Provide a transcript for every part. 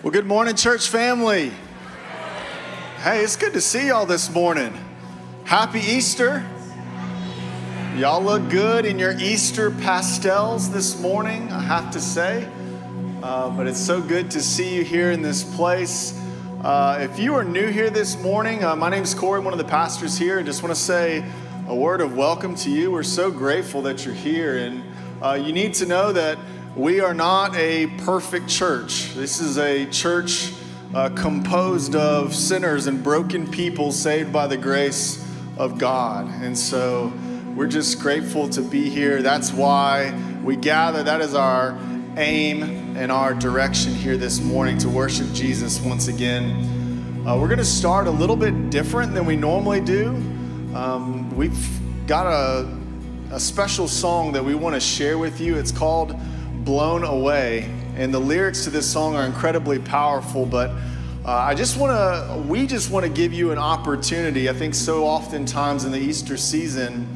Well, good morning, church family. Hey, it's good to see y'all this morning. Happy Easter. Y'all look good in your Easter pastels this morning, I have to say. Uh, but it's so good to see you here in this place. Uh, if you are new here this morning, uh, my name is Corey, one of the pastors here. I just want to say a word of welcome to you. We're so grateful that you're here. And uh, you need to know that we are not a perfect church. This is a church uh, composed of sinners and broken people saved by the grace of God. And so we're just grateful to be here. That's why we gather. That is our aim and our direction here this morning to worship Jesus once again. Uh, we're going to start a little bit different than we normally do. Um, we've got a, a special song that we want to share with you. It's called blown away. And the lyrics to this song are incredibly powerful, but uh, I just want to, we just want to give you an opportunity. I think so oftentimes in the Easter season,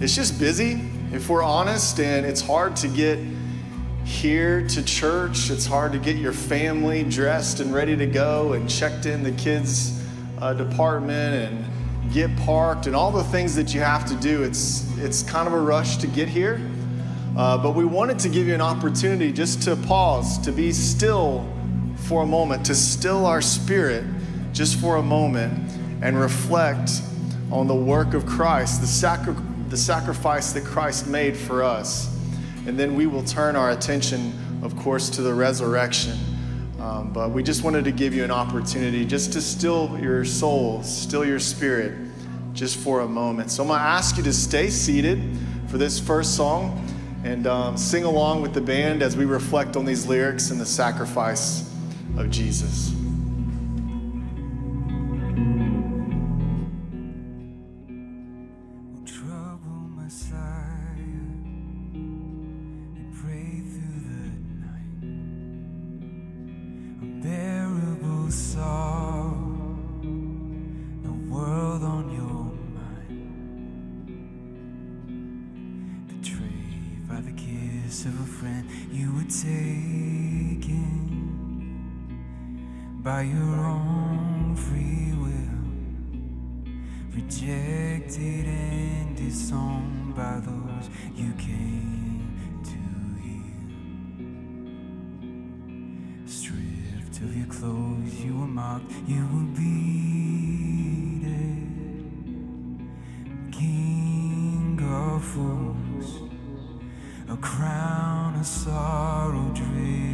it's just busy, if we're honest, and it's hard to get here to church. It's hard to get your family dressed and ready to go and checked in the kids' uh, department and get parked and all the things that you have to do. It's, it's kind of a rush to get here. Uh, but we wanted to give you an opportunity just to pause, to be still for a moment, to still our spirit just for a moment and reflect on the work of Christ, the, sacri- the sacrifice that Christ made for us. And then we will turn our attention, of course, to the resurrection. Um, but we just wanted to give you an opportunity just to still your soul, still your spirit, just for a moment. So I'm going to ask you to stay seated for this first song and um, sing along with the band as we reflect on these lyrics and the sacrifice of Jesus. By your own free will, rejected and disowned by those you came to heal. Stripped of your clothes, you were mocked, you were beaten. King of fools, a crown of sorrow driven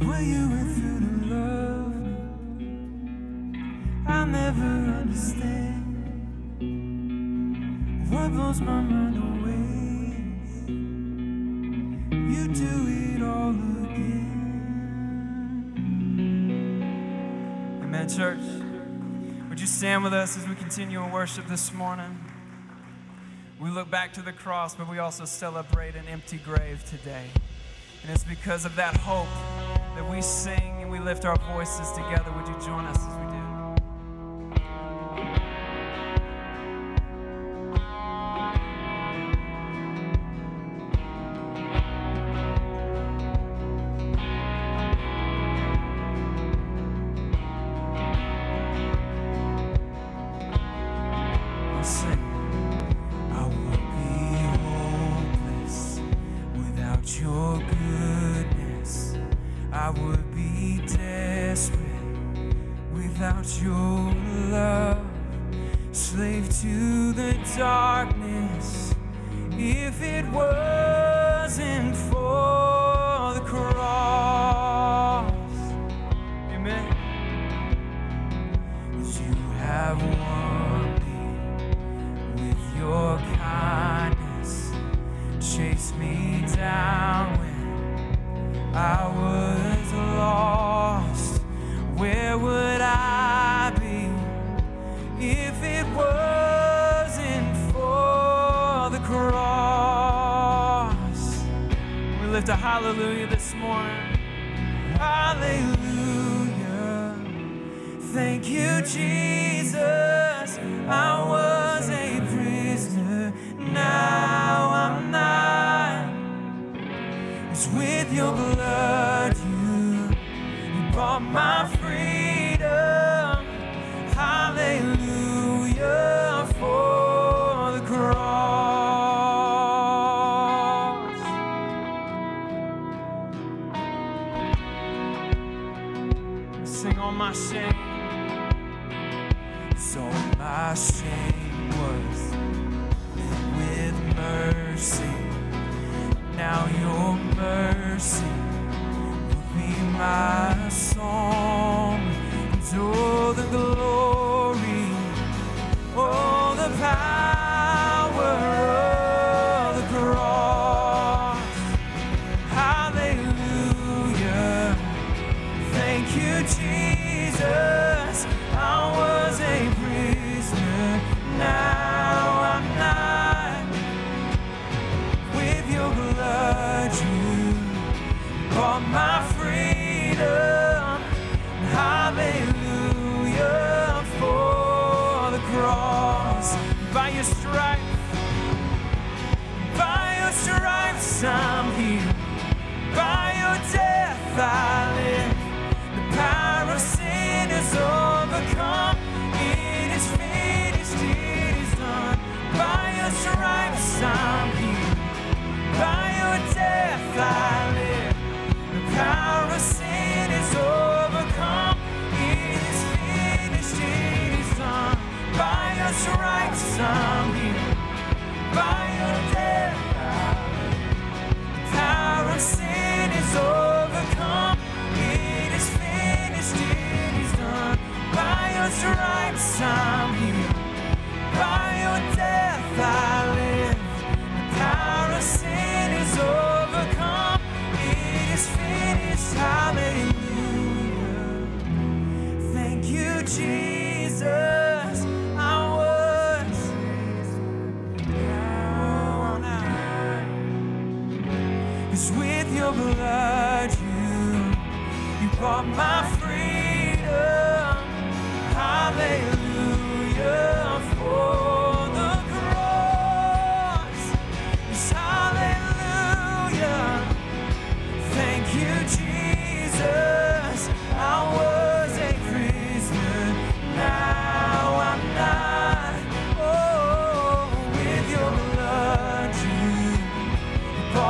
You with to love me? I never understand my mind away. You do it all again. Amen, church. Would you stand with us as we continue in worship this morning? We look back to the cross, but we also celebrate an empty grave today. And it's because of that hope that we sing and we lift our voices together. Would you join us as we I.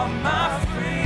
my freedom.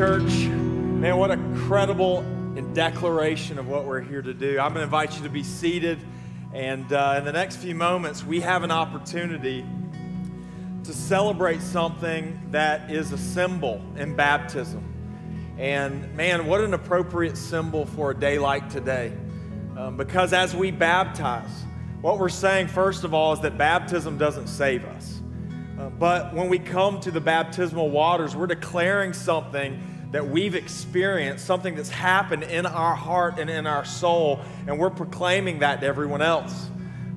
Church. Man, what a credible declaration of what we're here to do. I'm going to invite you to be seated. And uh, in the next few moments, we have an opportunity to celebrate something that is a symbol in baptism. And man, what an appropriate symbol for a day like today. Um, because as we baptize, what we're saying, first of all, is that baptism doesn't save us. But when we come to the baptismal waters, we're declaring something that we've experienced, something that's happened in our heart and in our soul, and we're proclaiming that to everyone else.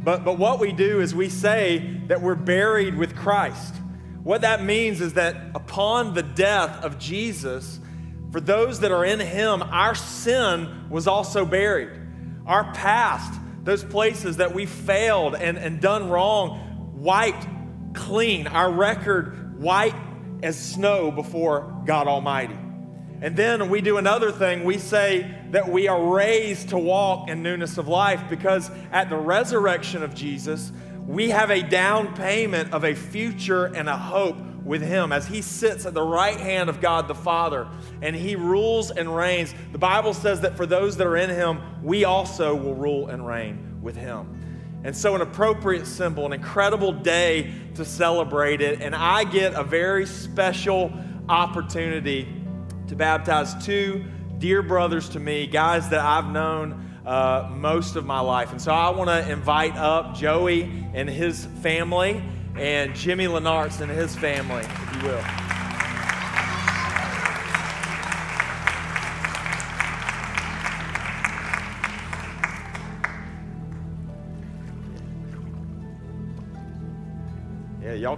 But, but what we do is we say that we're buried with Christ. What that means is that upon the death of Jesus, for those that are in Him, our sin was also buried. Our past, those places that we failed and, and done wrong, wiped clean, our record white as snow before God Almighty. And then we do another thing. We say that we are raised to walk in newness of life because at the resurrection of Jesus, we have a down payment of a future and a hope with Him as He sits at the right hand of God the Father and He rules and reigns. The Bible says that for those that are in Him, we also will rule and reign with Him. And so, an appropriate symbol, an incredible day to celebrate it. And I get a very special opportunity to baptize two dear brothers to me, guys that I've known uh, most of my life. And so I want to invite up Joey and his family and Jimmy Lenartz and his family, if you will.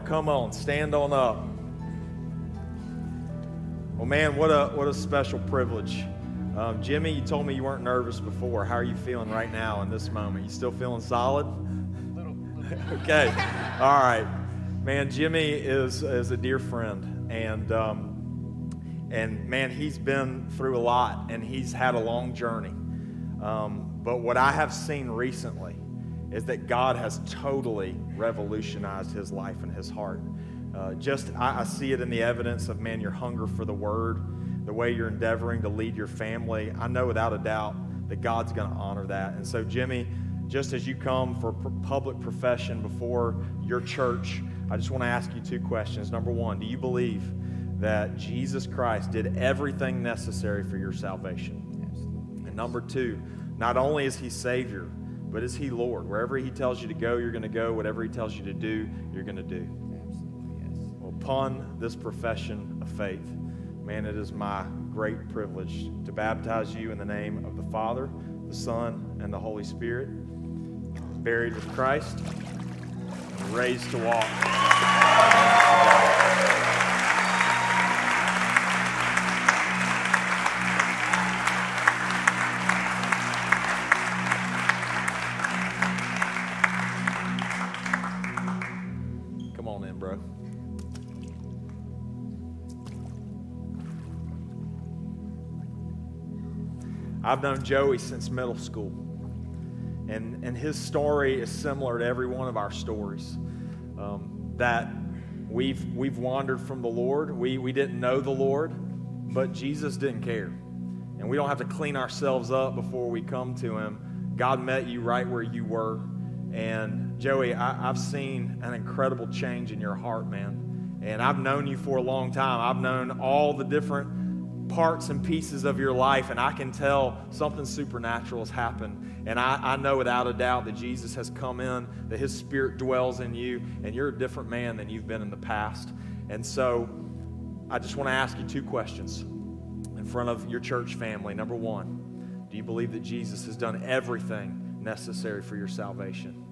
Come on, stand on up. Well, man, what a what a special privilege. Um, Jimmy, you told me you weren't nervous before. How are you feeling right now in this moment? You still feeling solid? Little. okay. All right, man. Jimmy is is a dear friend, and um, and man, he's been through a lot, and he's had a long journey. Um, but what I have seen recently is that God has totally revolutionized his life and his heart. Uh, just, I, I see it in the evidence of, man, your hunger for the word, the way you're endeavoring to lead your family. I know without a doubt that God's going to honor that. And so, Jimmy, just as you come for public profession before your church, I just want to ask you two questions. Number one, do you believe that Jesus Christ did everything necessary for your salvation? And number two, not only is he Savior, but is he Lord? Wherever he tells you to go, you're going to go. Whatever he tells you to do, you're going to do. Well, upon this profession of faith, man, it is my great privilege to baptize you in the name of the Father, the Son, and the Holy Spirit, buried with Christ, raised to walk. I've known Joey since middle school. And, and his story is similar to every one of our stories. Um, that we've, we've wandered from the Lord. We, we didn't know the Lord, but Jesus didn't care. And we don't have to clean ourselves up before we come to Him. God met you right where you were. And Joey, I, I've seen an incredible change in your heart, man. And I've known you for a long time. I've known all the different parts and pieces of your life, and I can tell something supernatural has happened. And I, I know without a doubt that Jesus has come in, that His Spirit dwells in you, and you're a different man than you've been in the past. And so I just want to ask you two questions in front of your church family. Number one, do you believe that Jesus has done everything necessary for your salvation?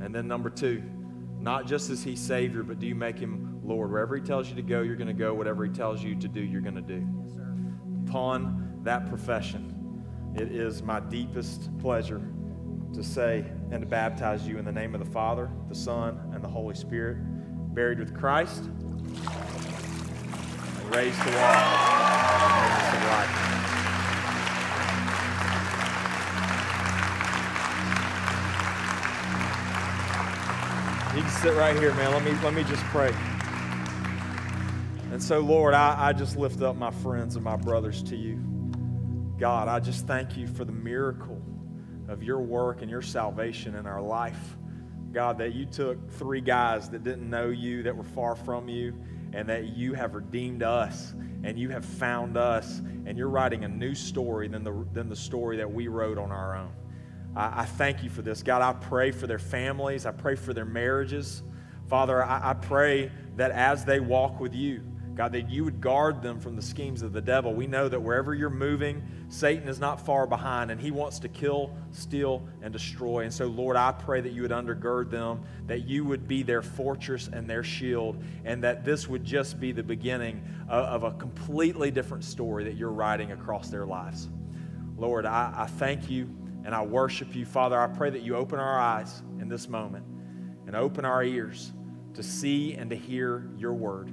And then number two, not just as He Savior, but do you make Him Lord? Wherever He tells you to go, you're going to go. Whatever He tells you to do, you're going to do upon that profession, it is my deepest pleasure to say and to baptize you in the name of the Father, the Son, and the Holy Spirit, buried with Christ, and raised to walk in the life. You can sit right here, man. Let me, let me just pray. And so, Lord, I, I just lift up my friends and my brothers to you. God, I just thank you for the miracle of your work and your salvation in our life. God, that you took three guys that didn't know you, that were far from you, and that you have redeemed us and you have found us, and you're writing a new story than the, than the story that we wrote on our own. I, I thank you for this. God, I pray for their families, I pray for their marriages. Father, I, I pray that as they walk with you, God, that you would guard them from the schemes of the devil. We know that wherever you're moving, Satan is not far behind, and he wants to kill, steal, and destroy. And so, Lord, I pray that you would undergird them, that you would be their fortress and their shield, and that this would just be the beginning of, a completely different story that you're writing across their lives. Lord, I, I thank you and I worship you. Father, I pray that you open our eyes in this moment and open our ears to see and to hear your word.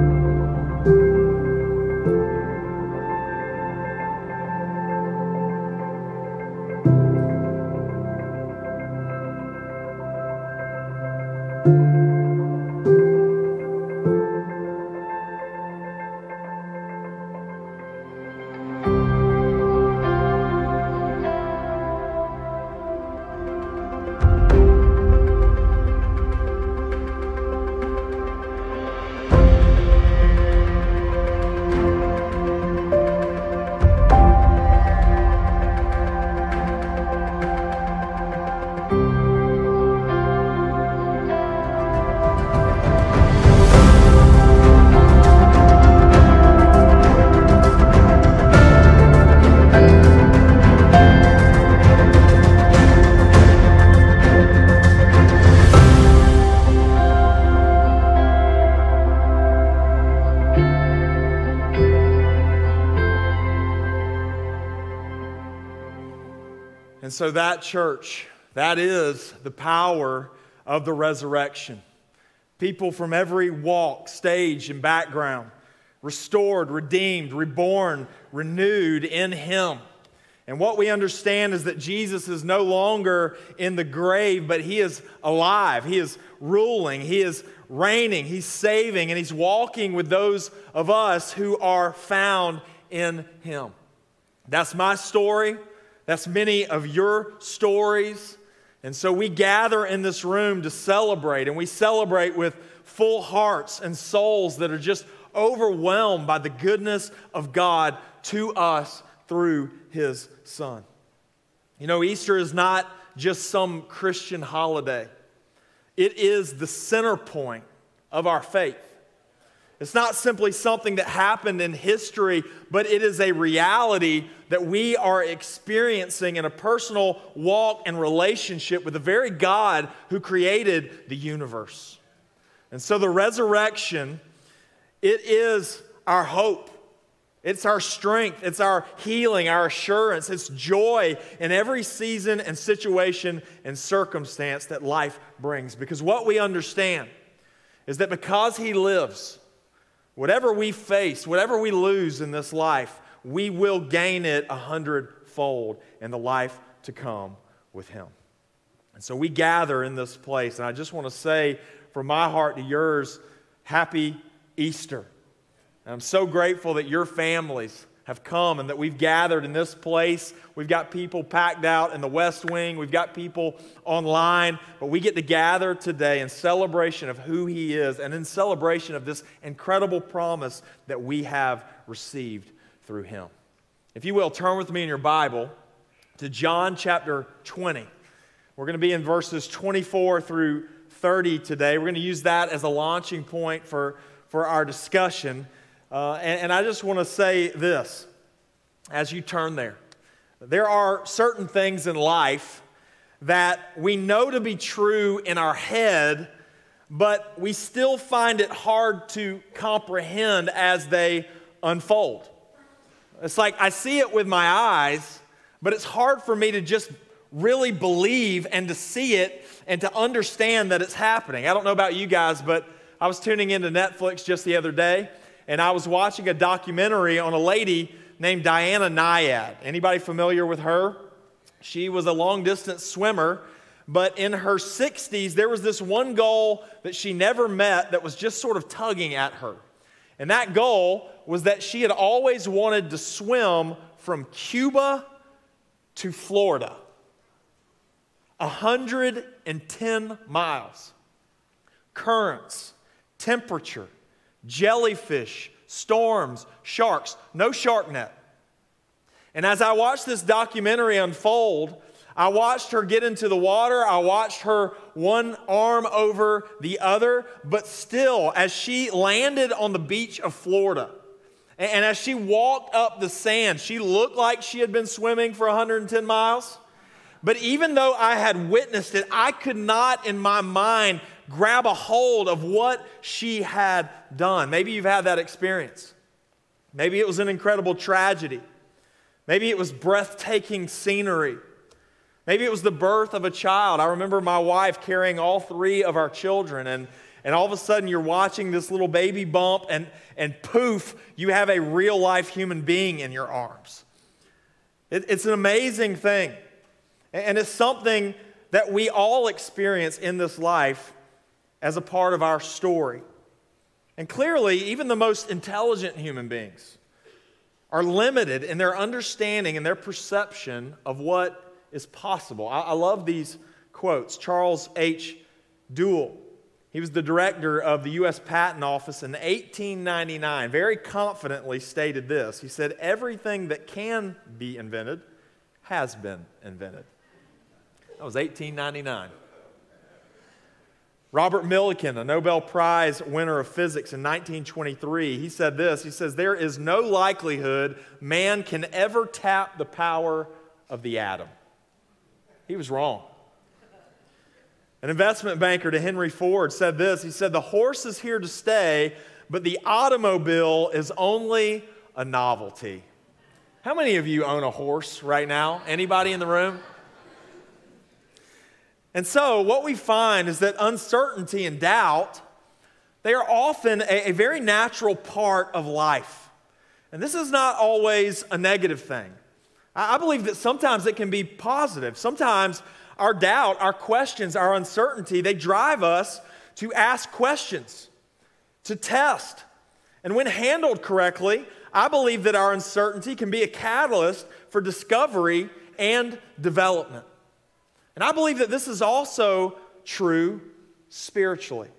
So, that church, that is the power of the resurrection. People from every walk, stage, and background, restored, redeemed, reborn, renewed in Him. And what we understand is that Jesus is no longer in the grave, but He is alive. He is ruling. He is reigning. He's saving. And He's walking with those of us who are found in Him. That's my story. That's many of your stories. And so we gather in this room to celebrate, and we celebrate with full hearts and souls that are just overwhelmed by the goodness of God to us through His Son. You know, Easter is not just some Christian holiday, it is the center point of our faith. It's not simply something that happened in history, but it is a reality that we are experiencing in a personal walk and relationship with the very God who created the universe. And so the resurrection, it is our hope. It's our strength, it's our healing, our assurance, it's joy in every season and situation and circumstance that life brings. Because what we understand is that because He lives, Whatever we face, whatever we lose in this life, we will gain it a hundredfold in the life to come with Him. And so we gather in this place, and I just want to say from my heart to yours, happy Easter. And I'm so grateful that your families have come and that we've gathered in this place. We've got people packed out in the West Wing, we've got people online, but we get to gather today in celebration of who He is and in celebration of this incredible promise that we have received through Him. If you will, turn with me in your Bible to John chapter 20. We're going to be in verses 24 through 30 today. We're going to use that as a launching point for, for our discussion. Uh, and, and I just want to say this as you turn there. There are certain things in life that we know to be true in our head, but we still find it hard to comprehend as they unfold. It's like I see it with my eyes, but it's hard for me to just really believe and to see it and to understand that it's happening. I don't know about you guys, but I was tuning into Netflix just the other day and I was watching a documentary on a lady named Diana Nyad. Anybody familiar with her? She was a long distance swimmer, but in her 60s, there was this one goal that she never met that was just sort of tugging at her. And that goal was that she had always wanted to swim from Cuba to Florida 110 miles. Currents, temperature, jellyfish, storms, sharks, no shark net. And as I watched this documentary unfold, I watched her get into the water. I watched her one arm over the other. But still, as she landed on the beach of Florida, and as she walked up the sand, she looked like she had been swimming for 110 miles. But even though I had witnessed it, I could not in my mind grab a hold of what she had done. Maybe you've had that experience. Maybe it was an incredible tragedy. Maybe it was breathtaking scenery. Maybe it was the birth of a child. I remember my wife carrying all three of our children, and, and all of a sudden you're watching this little baby bump, and, and poof, you have a real life human being in your arms. It, it's an amazing thing. And it's something that we all experience in this life as a part of our story. And clearly, even the most intelligent human beings are limited in their understanding and their perception of what is possible. I, I love these quotes. Charles H. Duell, he was the director of the U.S. Patent Office in 1899, very confidently stated this. He said, Everything that can be invented has been invented. That was 1899. Robert Millikan, a Nobel Prize winner of physics in 1923, he said this He says, There is no likelihood man can ever tap the power of the atom. He was wrong. An investment banker to Henry Ford said this He said, The horse is here to stay, but the automobile is only a novelty. How many of you own a horse right now? Anybody in the room? And so, what we find is that uncertainty and doubt, they are often a, a very natural part of life. And this is not always a negative thing. I, I believe that sometimes it can be positive. Sometimes our doubt, our questions, our uncertainty, they drive us to ask questions, to test. And when handled correctly, I believe that our uncertainty can be a catalyst for discovery and development. And I believe that this is also true spiritually.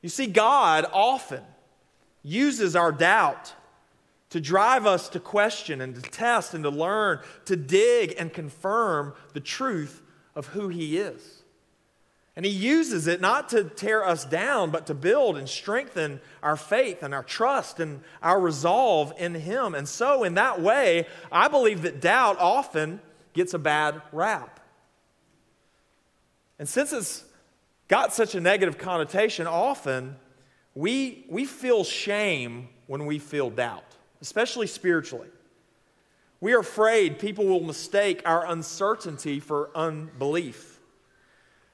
You see, God often uses our doubt to drive us to question and to test and to learn, to dig and confirm the truth of who He is. And He uses it not to tear us down, but to build and strengthen our faith and our trust and our resolve in Him. And so, in that way, I believe that doubt often gets a bad rap. And since it's got such a negative connotation, often we, we feel shame when we feel doubt, especially spiritually. We are afraid people will mistake our uncertainty for unbelief.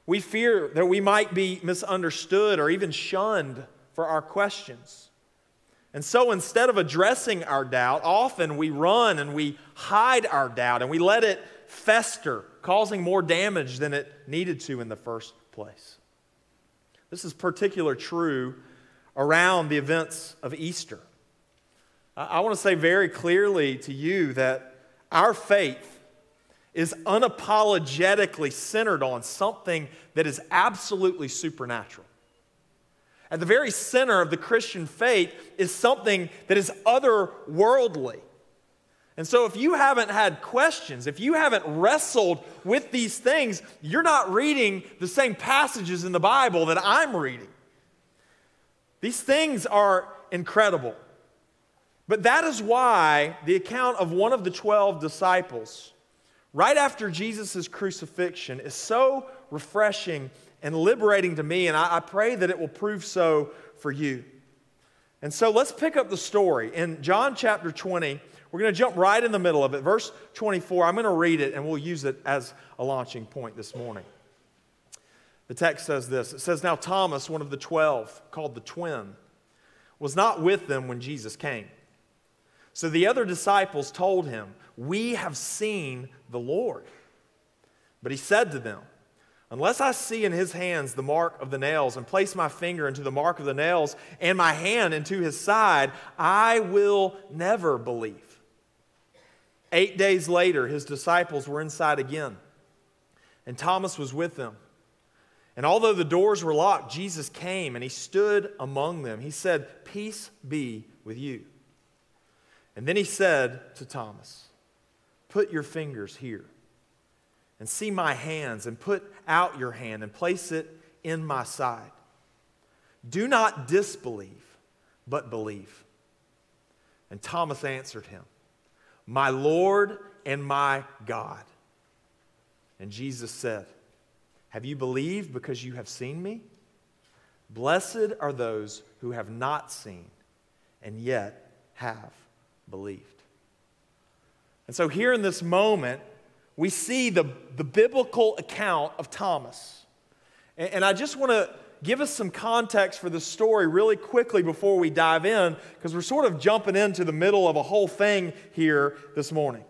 We fear that we might be misunderstood or even shunned for our questions. And so instead of addressing our doubt, often we run and we hide our doubt and we let it fester, causing more damage than it needed to in the first place. This is particularly true around the events of Easter. I want to say very clearly to you that our faith is unapologetically centered on something that is absolutely supernatural. At the very center of the Christian faith is something that is otherworldly. And so, if you haven't had questions, if you haven't wrestled with these things, you're not reading the same passages in the Bible that I'm reading. These things are incredible. But that is why the account of one of the 12 disciples, right after Jesus' crucifixion, is so refreshing and liberating to me, and I, I pray that it will prove so for you. And so let's pick up the story. In John chapter 20, we're going to jump right in the middle of it. Verse 24, I'm going to read it and we'll use it as a launching point this morning. The text says this It says, Now Thomas, one of the twelve, called the twin, was not with them when Jesus came. So the other disciples told him, We have seen the Lord. But he said to them, Unless I see in his hands the mark of the nails, and place my finger into the mark of the nails, and my hand into his side, I will never believe. Eight days later, his disciples were inside again, and Thomas was with them. And although the doors were locked, Jesus came and he stood among them. He said, Peace be with you. And then he said to Thomas, Put your fingers here and see my hands, and put out your hand and place it in my side. Do not disbelieve, but believe. And Thomas answered him, my Lord and my God. And Jesus said, Have you believed because you have seen me? Blessed are those who have not seen and yet have believed. And so, here in this moment, we see the, the biblical account of Thomas. And, and I just want to give us some context for the story really quickly before we dive in, because we're sort of jumping into the middle of a whole thing here this morning.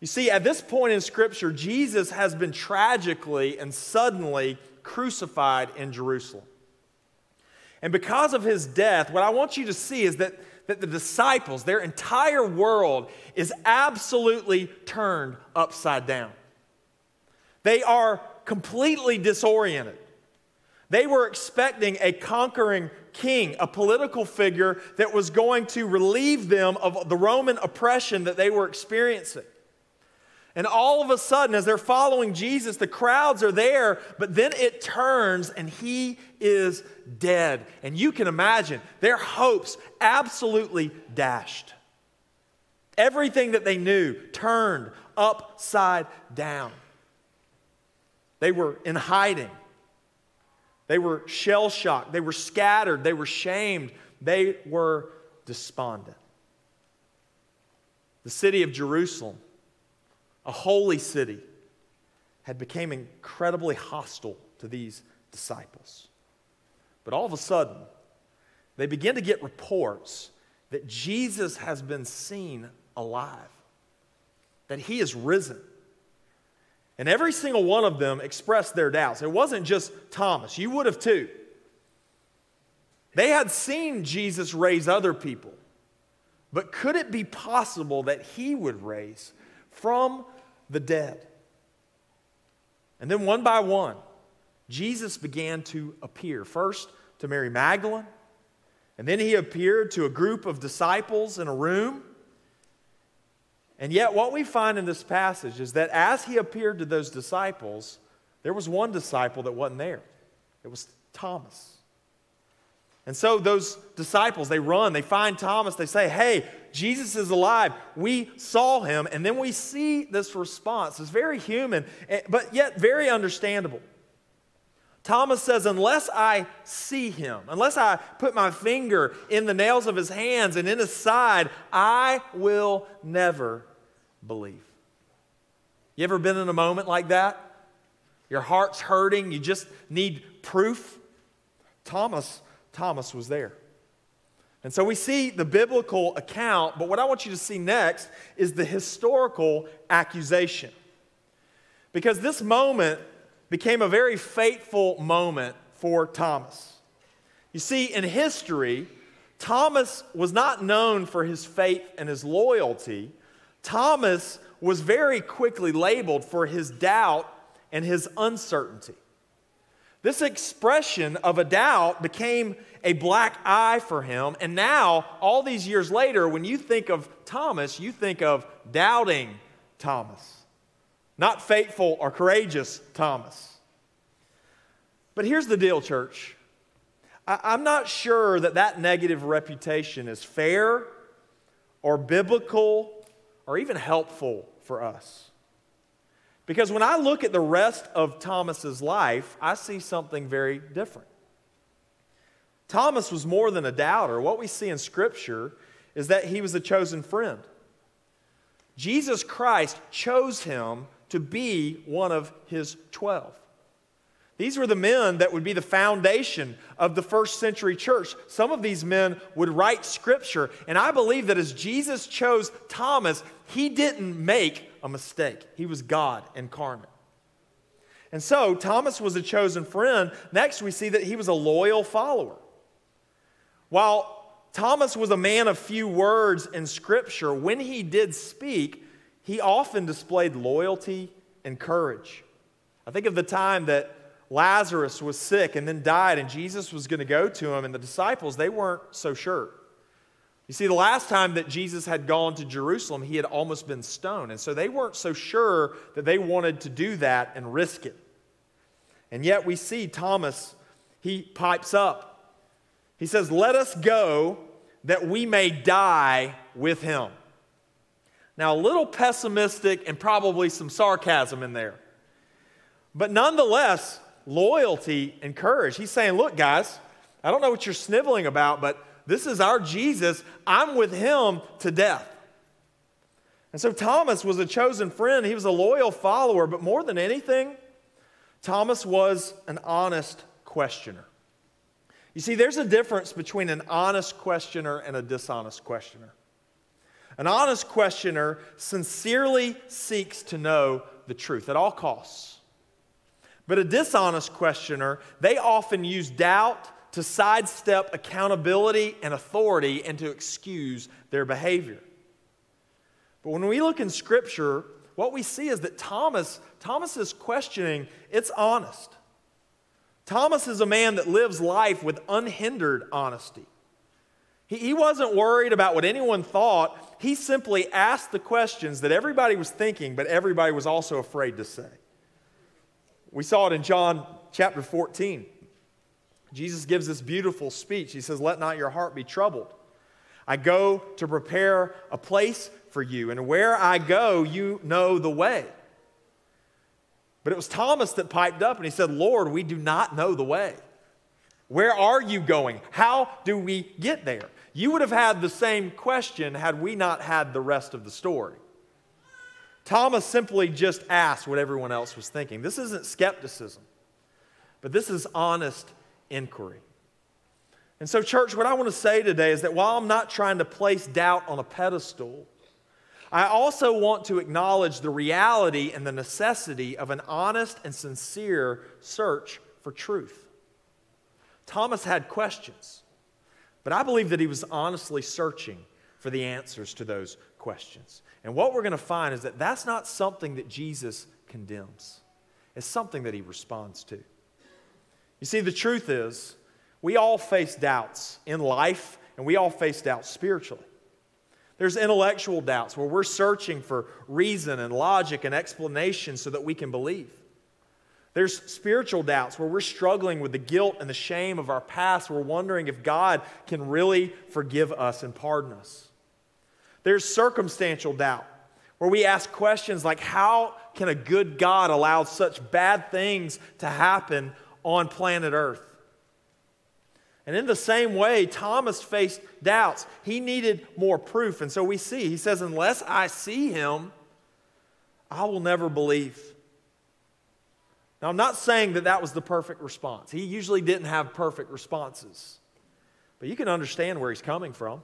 You see, at this point in Scripture, Jesus has been tragically and suddenly crucified in Jerusalem. And because of his death, what I want you to see is that, that the disciples, their entire world, is absolutely turned upside down. They are completely disoriented. They were expecting a conquering king, a political figure that was going to relieve them of the Roman oppression that they were experiencing. And all of a sudden, as they're following Jesus, the crowds are there, but then it turns and he is dead. And you can imagine their hopes absolutely dashed. Everything that they knew turned upside down. They were in hiding. They were shell shocked. They were scattered. They were shamed. They were despondent. The city of Jerusalem, a holy city, had become incredibly hostile to these disciples. But all of a sudden, they begin to get reports that Jesus has been seen alive, that he is risen. And every single one of them expressed their doubts. It wasn't just Thomas, you would have too. They had seen Jesus raise other people, but could it be possible that he would raise from the dead? And then one by one, Jesus began to appear. First to Mary Magdalene, and then he appeared to a group of disciples in a room. And yet, what we find in this passage is that as he appeared to those disciples, there was one disciple that wasn't there. It was Thomas. And so those disciples, they run, they find Thomas, they say, Hey, Jesus is alive. We saw him. And then we see this response. It's very human, eh, but yet very understandable. Thomas says, Unless I see him, unless I put my finger in the nails of his hands and in his side, I will never believe. You ever been in a moment like that? Your heart's hurting, you just need proof. Thomas, Thomas was there. And so we see the biblical account, but what I want you to see next is the historical accusation. Because this moment became a very fateful moment for Thomas. You see, in history, Thomas was not known for his faith and his loyalty. Thomas was very quickly labeled for his doubt and his uncertainty. This expression of a doubt became a black eye for him. And now, all these years later, when you think of Thomas, you think of doubting Thomas. Not faithful or courageous Thomas. But here's the deal, church. I, am not sure that that negative reputation is fair or biblical or even helpful for us. Because when I look at the rest of Thomas's life, I see something very different. Thomas was more than a doubter. What we see in Scripture is that he was a chosen friend. Jesus Christ chose him to be one of his 12. These were the men that would be the foundation of the first century church. Some of these men would write scripture, and I believe that as Jesus chose Thomas, he didn't make a mistake. He was God incarnate. And so Thomas was a chosen friend. Next, we see that he was a loyal follower. While Thomas was a man of few words in scripture, when he did speak, he often displayed loyalty and courage. I think of the time that Lazarus was sick and then died, and Jesus was going to go to him, and the disciples, they weren't so sure. You see, the last time that Jesus had gone to Jerusalem, he had almost been stoned, and so they weren't so sure that they wanted to do that and risk it. And yet we see Thomas, he pipes up. He says, Let us go that we may die with him. Now, a little pessimistic and probably some sarcasm in there. But nonetheless, loyalty and courage. He's saying, Look, guys, I don't know what you're sniveling about, but this is our Jesus. I'm with him to death. And so Thomas was a chosen friend. He was a loyal follower, but more than anything, Thomas was an honest questioner. You see, there's a difference between an honest questioner and a dishonest questioner. An honest questioner sincerely seeks to know the truth at all costs. But a dishonest questioner, they often use doubt to sidestep accountability and authority and to excuse their behavior. But when we look in scripture, what we see is that Thomas, Thomas's questioning, it's honest. Thomas is a man that lives life with unhindered honesty. He, he wasn't worried about what anyone thought. He simply asked the questions that everybody was thinking, but everybody was also afraid to say. We saw it in John chapter 14. Jesus gives this beautiful speech. He says, Let not your heart be troubled. I go to prepare a place for you, and where I go, you know the way. But it was Thomas that piped up and he said, Lord, we do not know the way. Where are you going? How do we get there? You would have had the same question had we not had the rest of the story. Thomas simply just asked what everyone else was thinking. This isn't skepticism, but this is honest inquiry. And so, church, what I want to say today is that while I'm not trying to place doubt on a pedestal, I also want to acknowledge the reality and the necessity of an honest and sincere search for truth. Thomas had questions, but I believe that he was honestly searching for the answers to those questions. And what we're going to find is that that's not something that Jesus condemns, it's something that he responds to. You see, the truth is, we all face doubts in life, and we all face doubts spiritually. There's intellectual doubts where we're searching for reason and logic and explanation so that we can believe. There's spiritual doubts where we're struggling with the guilt and the shame of our past. We're wondering if God can really forgive us and pardon us. There's circumstantial doubt where we ask questions like how can a good God allow such bad things to happen on planet Earth? And in the same way, Thomas faced doubts. He needed more proof. And so we see, he says, Unless I see him, I will never believe. Now, I'm not saying that that was the perfect response. He usually didn't have perfect responses. But you can understand where he's coming from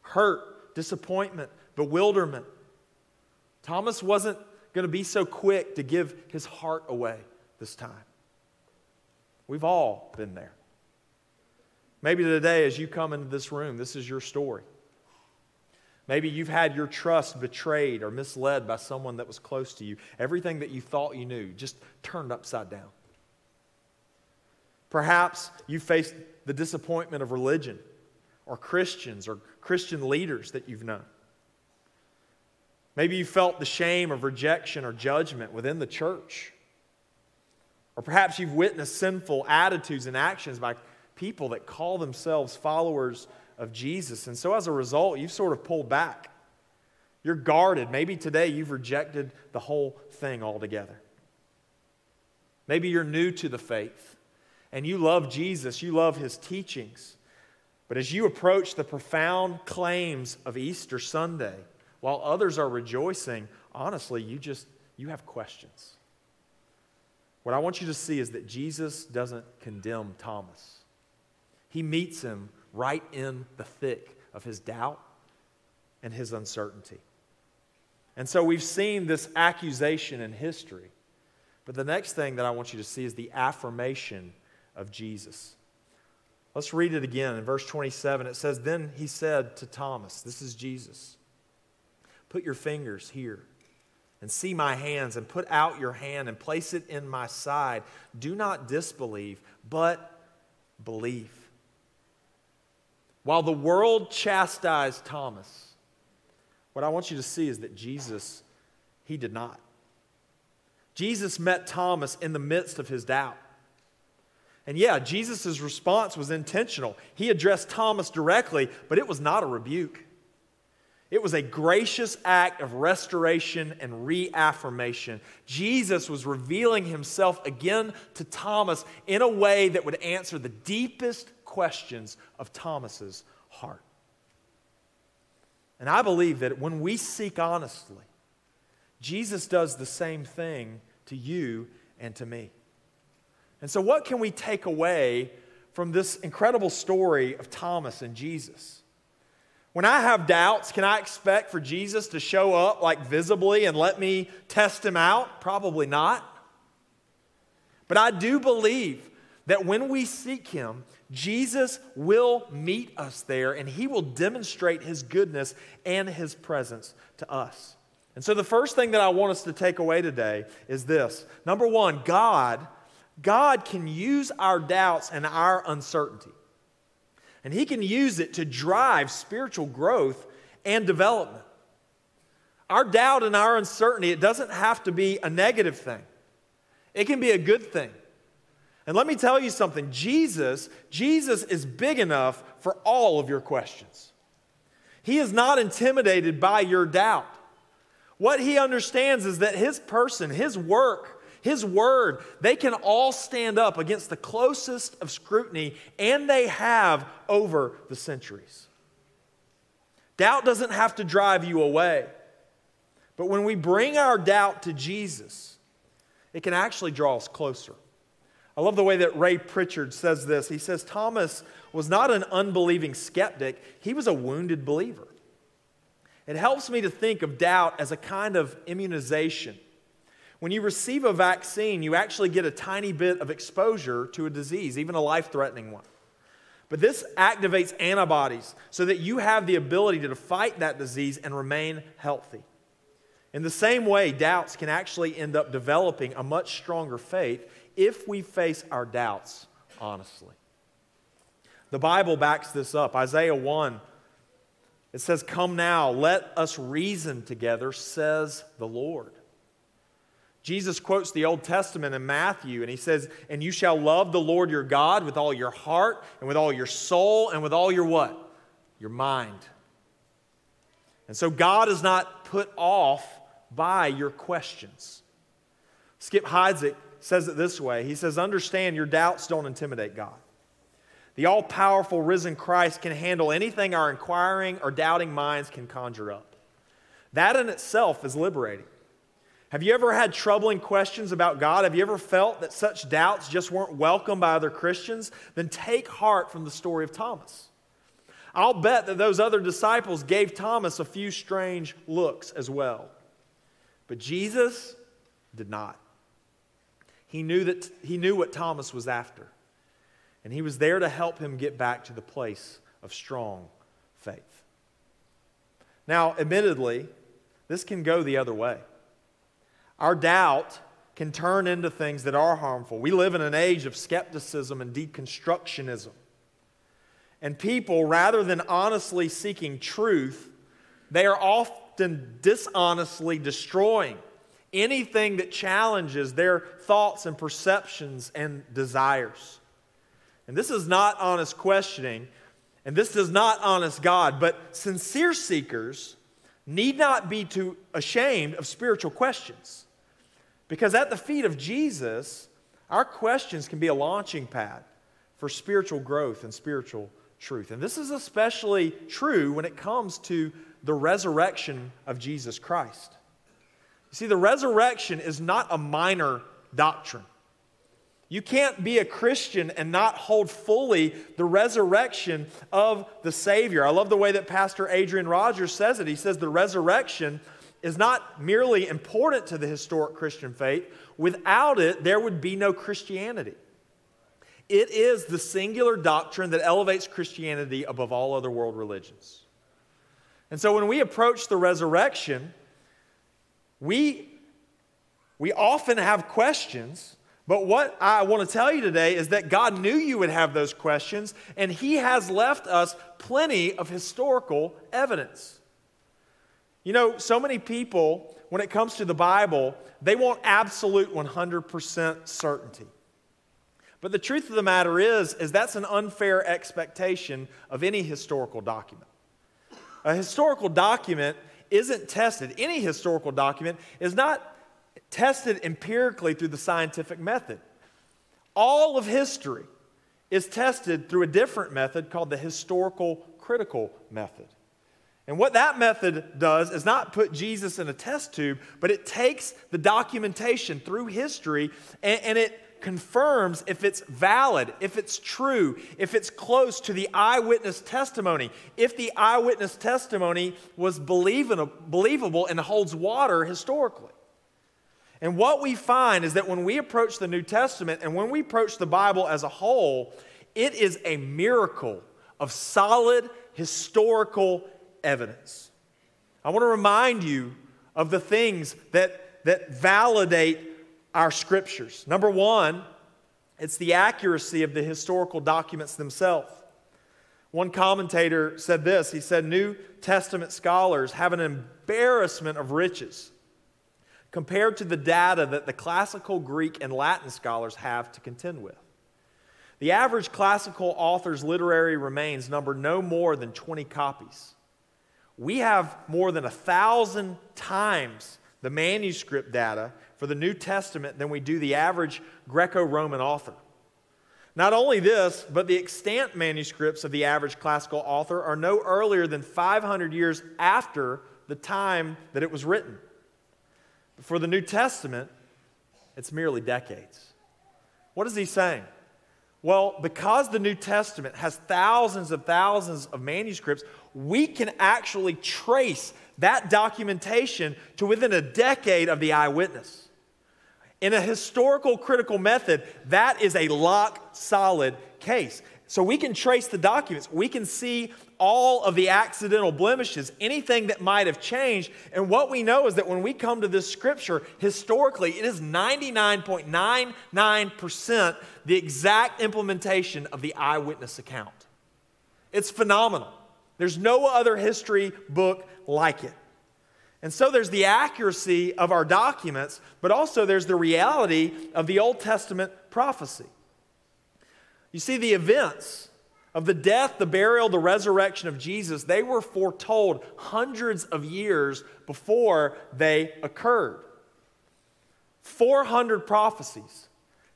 hurt, disappointment, bewilderment. Thomas wasn't going to be so quick to give his heart away this time. We've all been there. Maybe today, as you come into this room, this is your story. Maybe you've had your trust betrayed or misled by someone that was close to you. Everything that you thought you knew just turned upside down. Perhaps you faced the disappointment of religion or Christians or Christian leaders that you've known. Maybe you felt the shame of rejection or judgment within the church. Or perhaps you've witnessed sinful attitudes and actions by people that call themselves followers of Jesus. And so as a result, you've sort of pulled back. You're guarded. Maybe today you've rejected the whole thing altogether. Maybe you're new to the faith and you love Jesus, you love his teachings. But as you approach the profound claims of Easter Sunday, while others are rejoicing, honestly, you just you have questions. What I want you to see is that Jesus doesn't condemn Thomas. He meets him right in the thick of his doubt and his uncertainty. And so we've seen this accusation in history. But the next thing that I want you to see is the affirmation of Jesus. Let's read it again. In verse 27, it says, Then he said to Thomas, This is Jesus, put your fingers here and see my hands, and put out your hand and place it in my side. Do not disbelieve, but believe. While the world chastised Thomas, what I want you to see is that Jesus, he did not. Jesus met Thomas in the midst of his doubt. And yeah, Jesus' response was intentional. He addressed Thomas directly, but it was not a rebuke. It was a gracious act of restoration and reaffirmation. Jesus was revealing himself again to Thomas in a way that would answer the deepest questions of Thomas's heart. And I believe that when we seek honestly, Jesus does the same thing to you and to me. And so, what can we take away from this incredible story of Thomas and Jesus? When I have doubts, can I expect for Jesus to show up like visibly and let me test him out? Probably not. But I do believe that when we seek him, Jesus will meet us there and he will demonstrate his goodness and his presence to us. And so, the first thing that I want us to take away today is this number one, God, God can use our doubts and our uncertainty, and he can use it to drive spiritual growth and development. Our doubt and our uncertainty, it doesn't have to be a negative thing, it can be a good thing. And let me tell you something Jesus, Jesus is big enough for all of your questions. He is not intimidated by your doubt. What he understands is that his person, his work, his word, they can all stand up against the closest of scrutiny, and they have over the centuries. Doubt doesn't have to drive you away, But when we bring our doubt to Jesus, it can actually draw us closer. I love the way that Ray Pritchard says this. He says Thomas was not an unbelieving skeptic, he was a wounded believer. It helps me to think of doubt as a kind of immunization. When you receive a vaccine, you actually get a tiny bit of exposure to a disease, even a life threatening one. But this activates antibodies so that you have the ability to fight that disease and remain healthy. In the same way, doubts can actually end up developing a much stronger faith if we face our doubts honestly. The Bible backs this up. Isaiah 1, it says, Come now, let us reason together, says the Lord. Jesus quotes the Old Testament in Matthew, and he says, And you shall love the Lord your God with all your heart, and with all your soul, and with all your what? Your mind. And so God is not put off by your questions. Skip Heitzig says it this way He says, Understand your doubts don't intimidate God. The all powerful risen Christ can handle anything our inquiring or doubting minds can conjure up. That in itself is liberating. Have you ever had troubling questions about God? Have you ever felt that such doubts just weren't welcomed by other Christians? Then take heart from the story of Thomas. I'll bet that those other disciples gave Thomas a few strange looks as well. But Jesus did not. He knew, that, he knew what Thomas was after, and he was there to help him get back to the place of strong faith. Now, admittedly, this can go the other way. Our doubt can turn into things that are harmful. We live in an age of skepticism and deconstructionism. And people, rather than honestly seeking truth, they are often dishonestly destroying anything that challenges their thoughts and perceptions and desires. And this is not honest questioning, and this is not honest God, but sincere seekers need not be too ashamed of spiritual questions. Because at the feet of Jesus, our questions can be a launching pad for spiritual growth and spiritual truth. And this is especially true when it comes to the resurrection of Jesus Christ. You see, the resurrection is not a minor doctrine. You can't be a Christian and not hold fully the resurrection of the Savior. I love the way that Pastor Adrian Rogers says it. He says the resurrection is not merely important to the historic Christian faith, without it, there would be no Christianity. It is the singular doctrine that elevates Christianity above all other world religions. And so when we approach the resurrection, we, we often have questions, but what I want to tell you today is that God knew you would have those questions, and He has left us plenty of historical evidence. You know, so many people, when it comes to the Bible, they want absolute 100% certainty. But the truth of the matter is, is that's an unfair expectation of any historical document. A historical document isn't tested, any historical document is not tested empirically through the scientific method. All of history is tested through a different method called the historical critical method. And what that method does is not put Jesus in a test tube, but it takes the documentation through history and, and it confirms if it's valid, if it's true, if it's close to the eyewitness testimony, if the eyewitness testimony was believable and holds water historically. And what we find is that when we approach the New Testament and when we approach the Bible as a whole, it is a miracle of solid historical evidence. I want to remind you of the things that, that validate our scriptures. Number one, it's the accuracy of the historical documents themselves. One commentator said this he said, New Testament scholars have an embarrassment of riches compared to the data that the classical Greek and Latin scholars have to contend with. The average classical author's literary remains number no more than 20 copies. We have more than a thousand times the manuscript data for the New Testament than we do the average Greco Roman author. Not only this, but the extant manuscripts of the average classical author are no earlier than 500 years after the time that it was written. For the New Testament, it's merely decades. What is he saying? Well, because the New Testament has thousands of thousands of manuscripts, we can actually trace that documentation to within a decade of the eyewitness. In a historical critical method, that is a lock solid case. So we can trace the documents. We can see all of the accidental blemishes, anything that might have changed. And what we know is that when we come to this scripture, historically, it is 99.99% the exact implementation of the eyewitness account. It's phenomenal. There's no other history book like it. And so there's the accuracy of our documents, but also there's the reality of the Old Testament prophecy. You see, the events of the death, the burial, the resurrection of Jesus, they were foretold hundreds of years before they occurred. 400 prophecies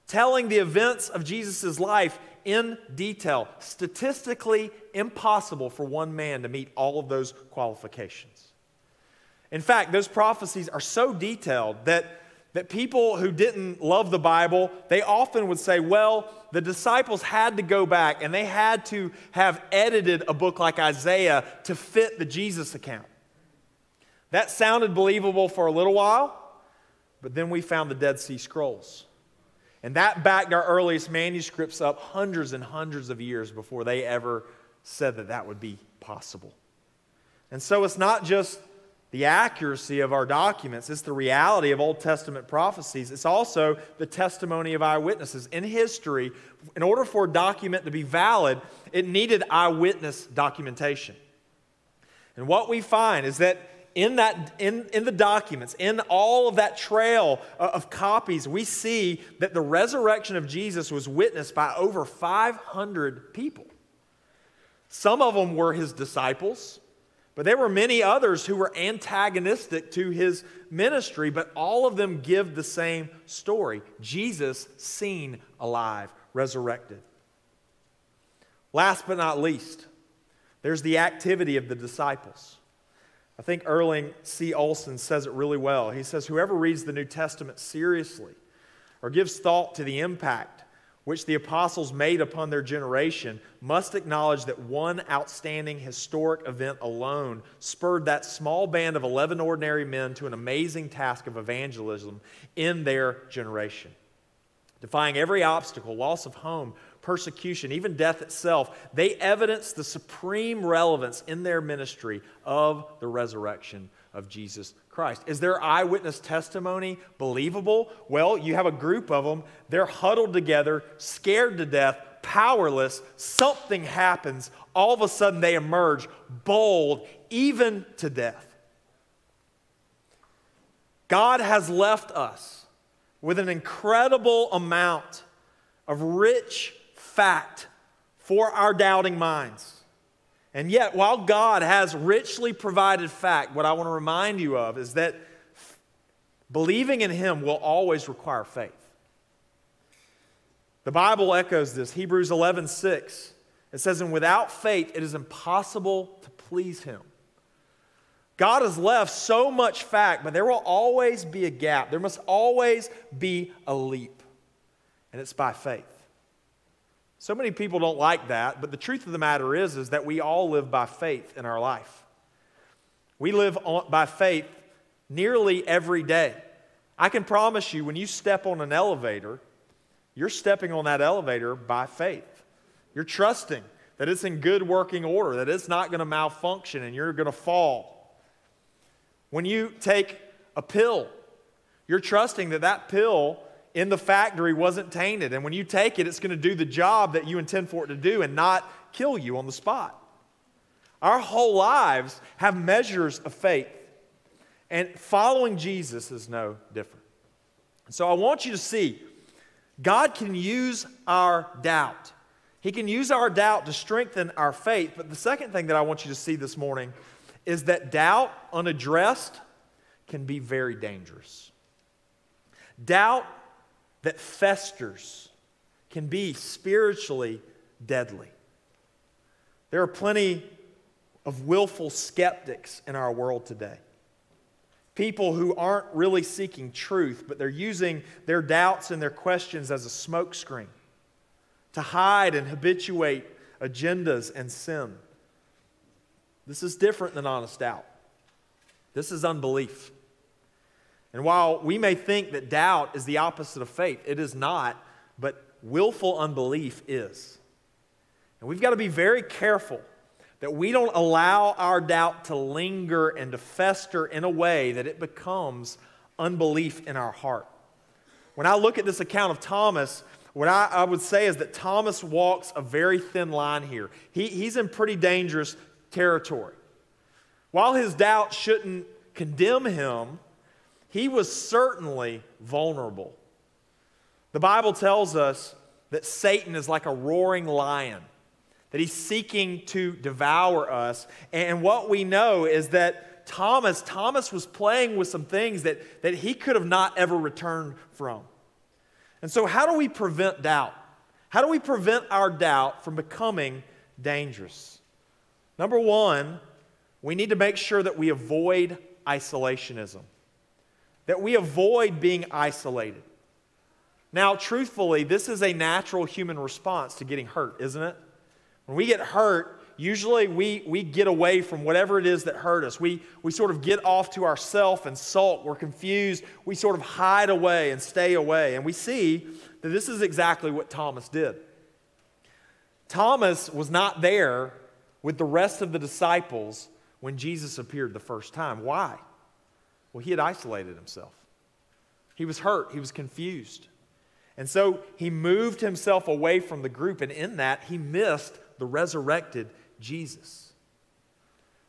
telling the events of Jesus' life in detail. Statistically impossible for one man to meet all of those qualifications. In fact, those prophecies are so detailed that that people who didn't love the Bible, they often would say, well, the disciples had to go back and they had to have edited a book like Isaiah to fit the Jesus account. That sounded believable for a little while, but then we found the Dead Sea Scrolls. And that backed our earliest manuscripts up hundreds and hundreds of years before they ever said that that would be possible. And so it's not just the accuracy of our documents. It's the reality of Old Testament prophecies. It's also the testimony of eyewitnesses. In history, in order for a document to be valid, it needed eyewitness documentation. And what we find is that in, that, in, in the documents, in all of that trail of copies, we see that the resurrection of Jesus was witnessed by over 500 people. Some of them were his disciples. But there were many others who were antagonistic to his ministry, but all of them give the same story Jesus seen alive, resurrected. Last but not least, there's the activity of the disciples. I think Erling C. Olsen says it really well. He says, Whoever reads the New Testament seriously or gives thought to the impact which the apostles made upon their generation, must acknowledge that one outstanding historic event alone spurred that small band of 11 ordinary men to an amazing task of evangelism in their generation. Defying every obstacle, loss of home, persecution, even death itself, they evidenced the supreme relevance in their ministry of the resurrection of Jesus Christ. Is their eyewitness testimony believable? Well, you have a group of them, they're huddled together, scared to death, powerless. Something happens. All of a sudden, they emerge bold, even to death. God has left us with an incredible amount of rich fact for our doubting minds. And yet, while God has richly provided fact, what I want to remind you of is that believing in Him will always require faith. The Bible echoes this. Hebrews 11 6. It says, And without faith, it is impossible to please Him. God has left so much fact, but there will always be a gap. There must always be a leap. And it's by faith. So many people don't like that, but the truth of the matter is, is that we all live by faith in our life. We live on, by faith nearly every day. I can promise you, when you step on an elevator, you're stepping on that elevator by faith. You're trusting that it's in good working order, that it's not going to malfunction and you're going to fall. When you take a pill, you're trusting that that pill in the factory wasn't tainted. And when you take it, it's going to do the job that you intend for it to do and not kill you on the spot. Our whole lives have measures of faith. And following Jesus is no different. So I want you to see God can use our doubt. He can use our doubt to strengthen our faith. But the second thing that I want you to see this morning is that doubt unaddressed can be very dangerous. Doubt that festers can be spiritually deadly. There are plenty of willful skeptics in our world today. people who aren't really seeking truth, but they're using their doubts and their questions as a smokescreen to hide and habituate agendas and sin. This is different than honest doubt. This is unbelief. And while we may think that doubt is the opposite of faith, it is not, but willful unbelief is. And we've got to be very careful that we don't allow our doubt to linger and to fester in a way that it becomes unbelief in our heart. When I look at this account of Thomas, what I, I would say is that Thomas walks a very thin line here. He, he's in pretty dangerous territory. While his doubt shouldn't condemn him, he was certainly vulnerable. The Bible tells us that Satan is like a roaring lion, that he's seeking to devour us. And what we know is that Thomas, Thomas was playing with some things that, that he could have not ever returned from. And so, how do we prevent doubt? How do we prevent our doubt from becoming dangerous? Number one, we need to make sure that we avoid isolationism, that we avoid being isolated. Now, truthfully, this is a natural human response to getting hurt, isn't it? When we get hurt, usually we, we get away from whatever it is that hurt us. We, we sort of get off to ourself and sulk. We're confused. We sort of hide away and stay away. And we see that this is exactly what Thomas did. Thomas was not there with the rest of the disciples when Jesus appeared the first time. Why? Well, he had isolated himself. He was hurt, he was confused. And so he moved himself away from the group, and in that, he missed the resurrected Jesus.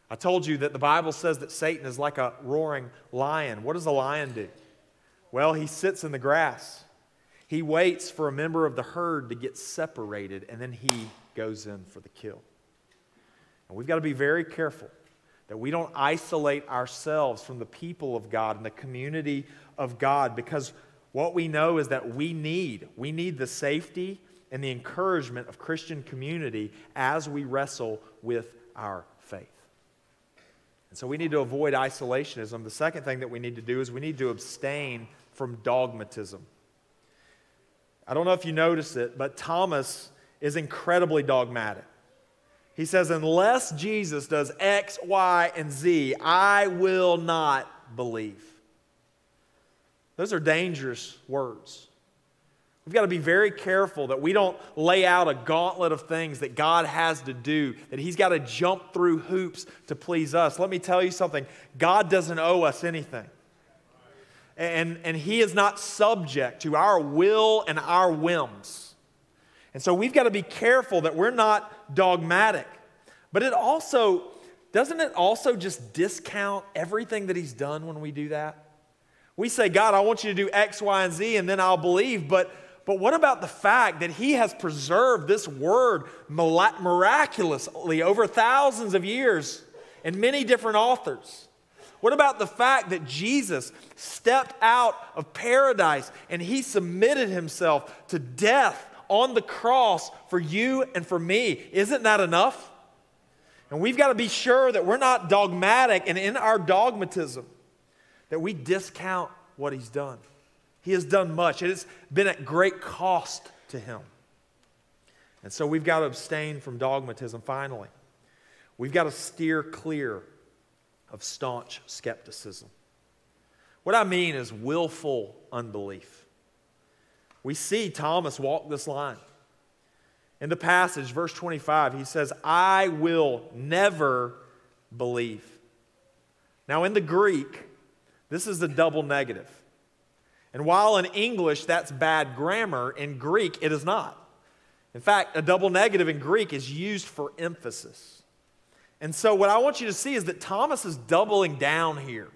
I told you that the Bible says that Satan is like a roaring lion. What does a lion do? Well, he sits in the grass. He waits for a member of the herd to get separated, and then he goes in for the kill. And we've got to be very careful that we don't isolate ourselves from the people of God and the community of God because what we know is that we need, we need the safety and the encouragement of Christian community as we wrestle with our faith. And so we need to avoid isolationism. The second thing that we need to do is we need to abstain from dogmatism. I don't know if you notice it, but Thomas is incredibly dogmatic. He says, Unless Jesus does X, Y, and Z, I will not believe. Those are dangerous words. We've got to be very careful that we don't lay out a gauntlet of things that God has to do, that He's got to jump through hoops to please us. Let me tell you something God doesn't owe us anything. And, and He is not subject to our will and our whims. And so we've got to be careful that we're not dogmatic. But it also, doesn't it also just discount everything that He's done when we do that? We say, God, I want you to do X, Y, and Z, and then I'll believe. But, but what about the fact that He has preserved this word miraculously over thousands of years and many different authors? What about the fact that Jesus stepped out of paradise and He submitted Himself to death on the cross for you and for me? Isn't that enough? And we've got to be sure that we're not dogmatic and in our dogmatism that we discount what he's done. He has done much, and it's been at great cost to him. And so we've got to abstain from dogmatism finally. We've got to steer clear of staunch skepticism. What I mean is willful unbelief. We see Thomas walk this line. In the passage, verse 25, he says, I will never believe. Now, in the Greek, this is a double negative. And while in English that's bad grammar, in Greek it is not. In fact, a double negative in Greek is used for emphasis. And so, what I want you to see is that Thomas is doubling down here.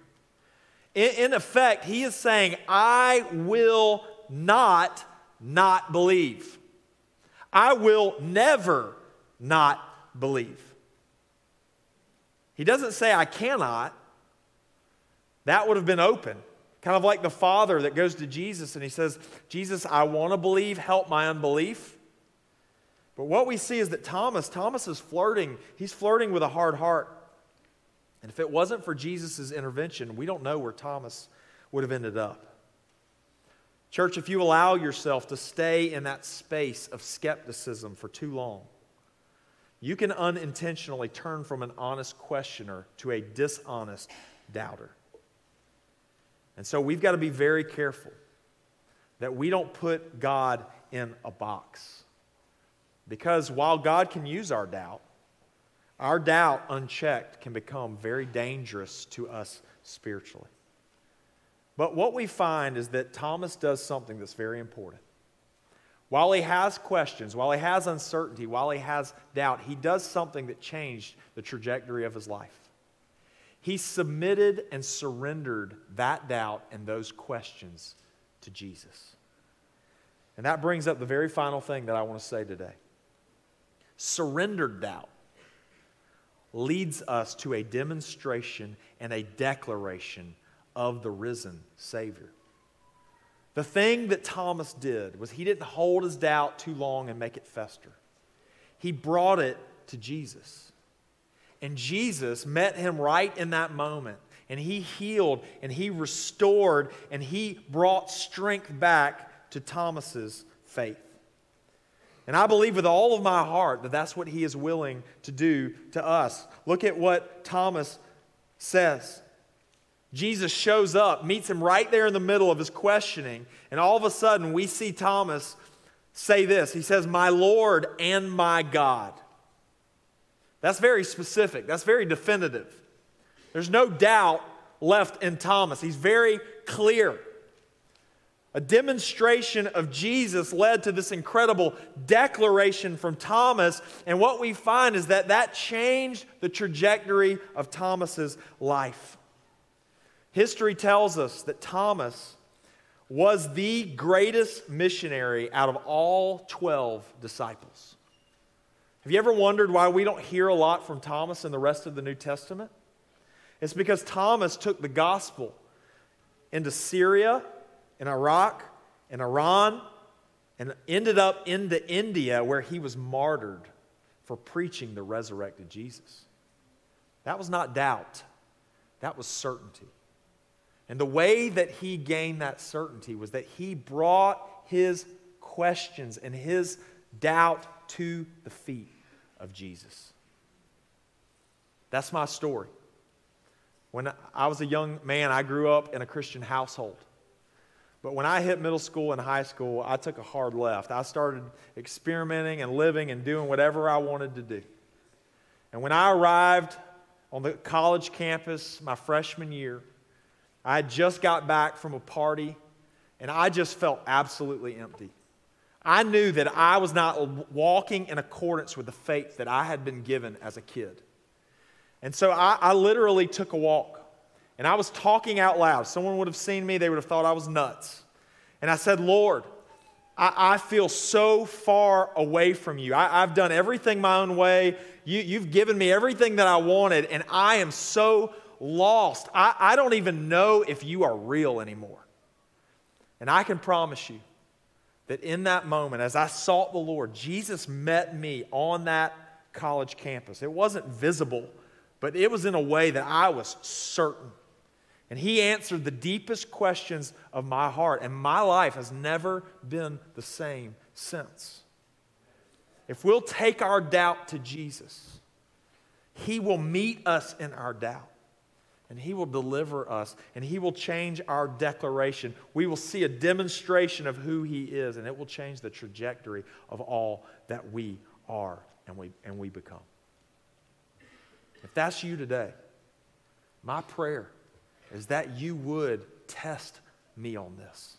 In, in effect, he is saying, I will not not believe. I will never not believe. He doesn't say, I cannot. That would have been open. Kind of like the father that goes to Jesus and he says, Jesus, I want to believe, help my unbelief. But what we see is that Thomas, Thomas is flirting. He's flirting with a hard heart. And if it wasn't for Jesus' intervention, we don't know where Thomas would have ended up. Church, if you allow yourself to stay in that space of skepticism for too long, you can unintentionally turn from an honest questioner to a dishonest doubter. And so we've got to be very careful that we don't put God in a box. Because while God can use our doubt, our doubt unchecked can become very dangerous to us spiritually. But what we find is that Thomas does something that's very important. While he has questions, while he has uncertainty, while he has doubt, he does something that changed the trajectory of his life. He submitted and surrendered that doubt and those questions to Jesus. And that brings up the very final thing that I want to say today. Surrendered doubt leads us to a demonstration and a declaration of the risen Savior. The thing that Thomas did was he didn't hold his doubt too long and make it fester. He brought it to Jesus. And Jesus met him right in that moment. And he healed and he restored and he brought strength back to Thomas's faith. And I believe with all of my heart that that's what he is willing to do to us. Look at what Thomas says. Jesus shows up, meets him right there in the middle of his questioning, and all of a sudden we see Thomas say this. He says, My Lord and my God. That's very specific, that's very definitive. There's no doubt left in Thomas. He's very clear. A demonstration of Jesus led to this incredible declaration from Thomas, and what we find is that that changed the trajectory of Thomas's life. History tells us that Thomas was the greatest missionary out of all 12 disciples. Have you ever wondered why we don't hear a lot from Thomas in the rest of the New Testament? It's because Thomas took the gospel into Syria and Iraq and Iran and ended up into India where he was martyred for preaching the resurrected Jesus. That was not doubt, that was certainty. And the way that he gained that certainty was that he brought his questions and his doubt to the feet of Jesus. That's my story. When I was a young man, I grew up in a Christian household. But when I hit middle school and high school, I took a hard left. I started experimenting and living and doing whatever I wanted to do. And when I arrived on the college campus my freshman year, I just got back from a party and I just felt absolutely empty. I knew that I was not walking in accordance with the faith that I had been given as a kid. And so I, I, literally took a walk and I was talking out loud. Someone would have seen me, they would have thought I was nuts. And I said, Lord, I, I feel so far away from you. I, have done everything my own way. You, you've given me everything that I wanted, and I am so lost. I, I don't even know if you are real anymore. And I can promise you that in that moment, as I sought the Lord, Jesus met me on that college campus. It wasn't visible, but it was in a way that I was certain. And He answered the deepest questions of my heart, and my life has never been the same since. If we'll take our doubt to Jesus, He will meet us in our doubt and He will deliver us, and He will change our declaration. We will see a demonstration of who He is, and it will change the trajectory of all that we are and we, and we become. If that's you today, my prayer is that you would test me on this.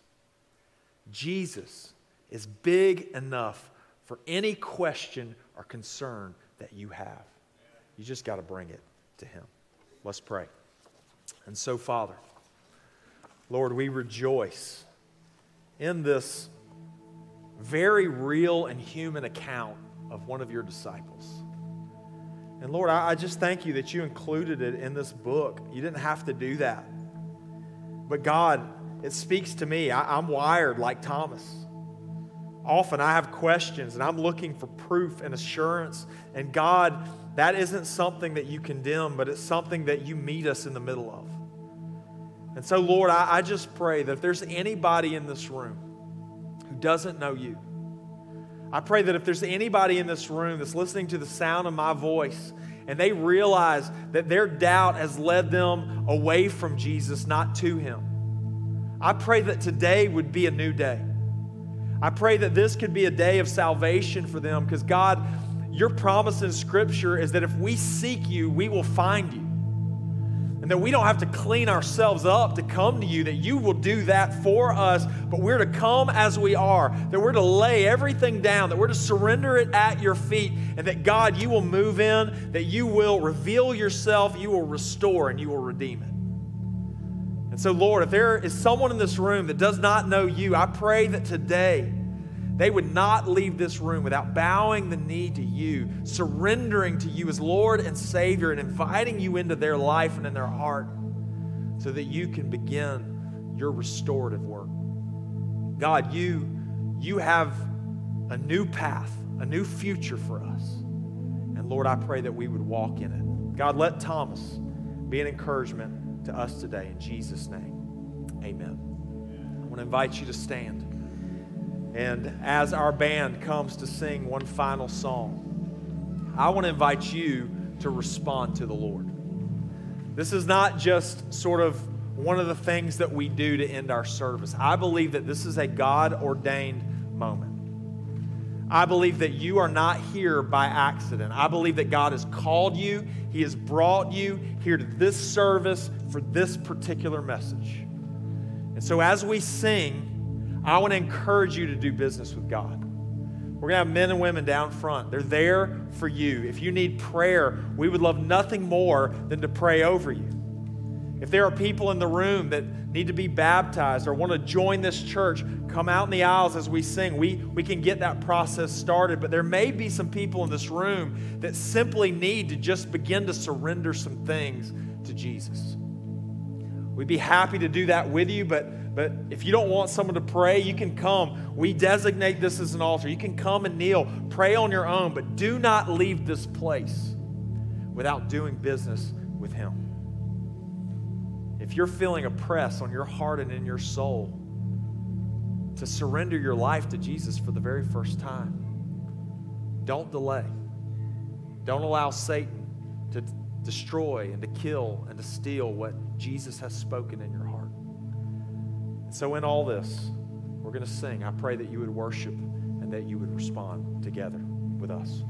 Jesus is big enough for any question or concern that you have. You just got to bring it to Him. Let's pray. And so, Father, Lord, we rejoice in this very real and human account of one of your disciples. And Lord, I, just thank you that you included it in this book. You didn't have to do that. But God, it speaks to me. I, I'm wired like Thomas. often I have questions and I'm looking for proof and assurance. And God, that isn't something that you condemn, but it's something that you meet us in the middle of. And so, Lord, I, I just pray that if there's anybody in this room who doesn't know you, I pray that if there's anybody in this room that's listening to the sound of my voice and they realize that their doubt has led them away from Jesus, not to Him, I pray that today would be a new day. I pray that this could be a day of salvation for them because, God, your promise in Scripture is that if we seek you, we will find you. And that we don't have to clean ourselves up to come to you, that you will do that for us, but we're to come as we are, that we're to lay everything down, that we're to surrender it at your feet, and that God, you will move in, that you will reveal yourself, you will restore, and you will redeem it. And so, Lord, if there is someone in this room that does not know you, I pray that today they would not leave this room without bowing the knee to you, surrendering to you as Lord and Savior, and inviting you into their life and in their heart so that you can begin your restorative work. God, you, you have a new path, a new future for us. And Lord, I pray that we would walk in it. God, let Thomas be an encouragement to us today. In Jesus' name, amen. I want to invite you to stand. And as our band comes to sing one final song, I want to invite you to respond to the Lord. This is not just sort of one of the things that we do to end our service. I believe that this is a God ordained moment. I believe that you are not here by accident. I believe that God has called you, He has brought you here to this service for this particular message. And so as we sing, I want to encourage you to do business with God. We're going to have men and women down front. They're there for you. If you need prayer, we would love nothing more than to pray over you. If there are people in the room that need to be baptized or want to join this church, come out in the aisles as we sing. We, we can get that process started. But there may be some people in this room that simply need to just begin to surrender some things to Jesus. We'd be happy to do that with you, but, but if you don't want someone to pray, you can come. We designate this as an altar. You can come and kneel, pray on your own, but do not leave this place without doing business with Him if you're feeling oppressed on your heart and in your soul, to surrender your life to Jesus for the very first time, don't delay. Don't allow Satan to destroy and to kill and to steal what Jesus has spoken in your heart. And so, in all this, we're going to sing. I pray that you would worship and that you would respond together with us.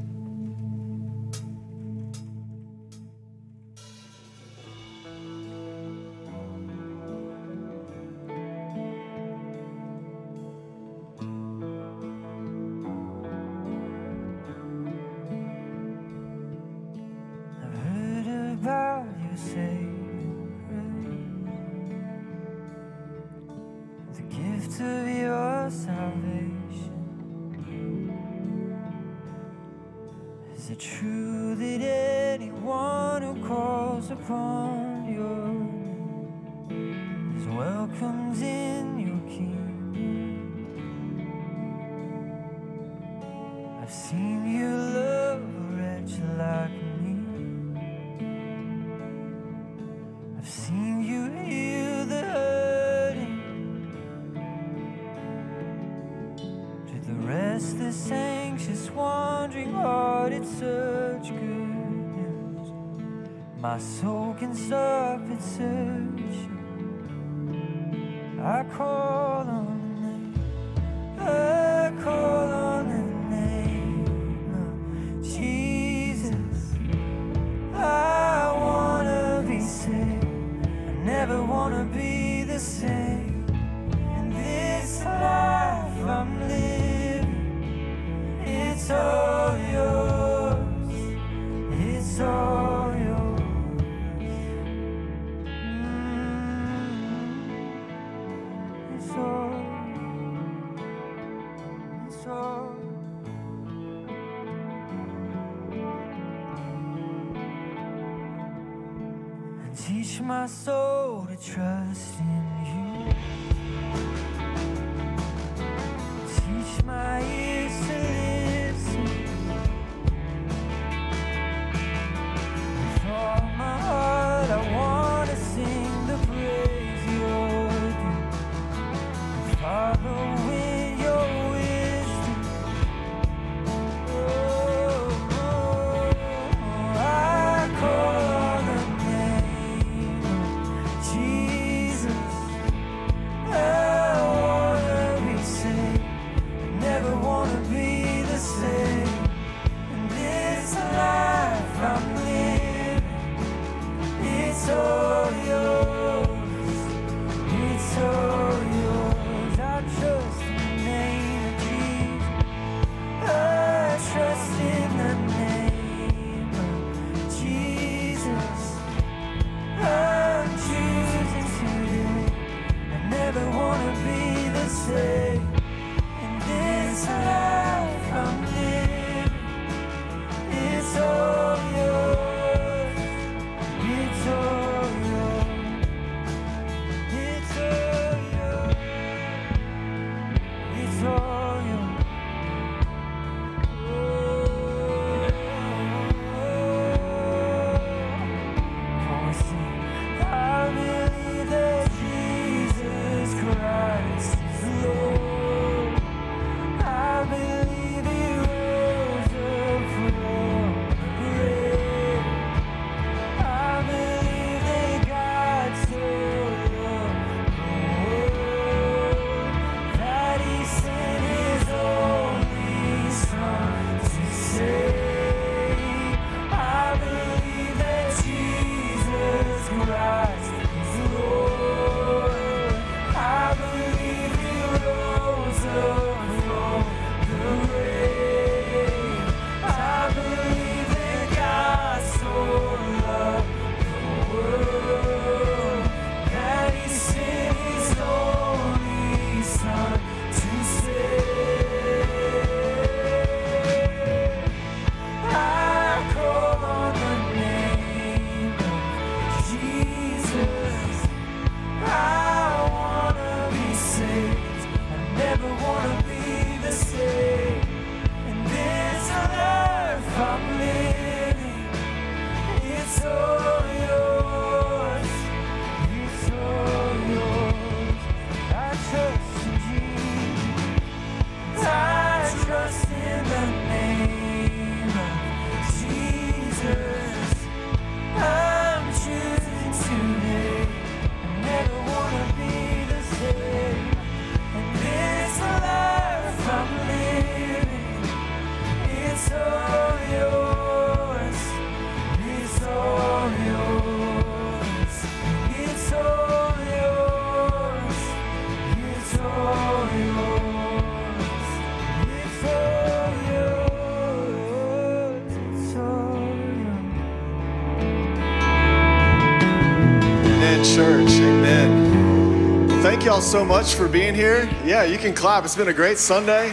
So much for being here. Yeah, you can clap. It's been a great Sunday.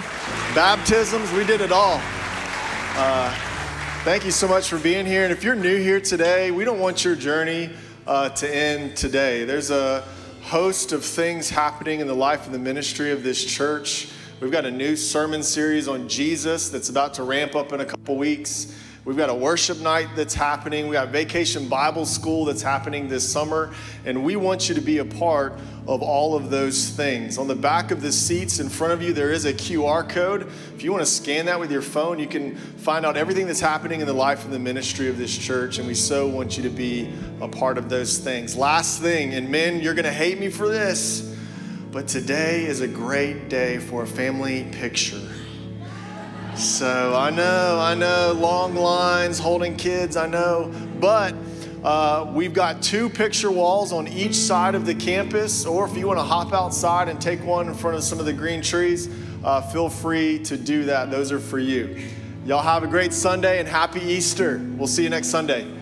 Baptisms, we did it all. Uh, thank you so much for being here. And if you're new here today, we don't want your journey uh, to end today. There's a host of things happening in the life and the ministry of this church. We've got a new sermon series on Jesus that's about to ramp up in a couple weeks. We've got a worship night that's happening. We got vacation Bible school that's happening this summer. And we want you to be a part of all of those things. On the back of the seats in front of you, there is a QR code. If you want to scan that with your phone, you can find out everything that's happening in the life and the ministry of this church. And we so want you to be a part of those things. Last thing, and men, you're going to hate me for this, but today is a great day for a family picture. So I know, I know, long lines, holding kids, I know, but uh, we've got two picture walls on each side of the campus, or if you want to hop outside and take one in front of some of the green trees, uh, feel free to do that. Those are for you. Y'all have a great Sunday and happy Easter. We'll see you next Sunday.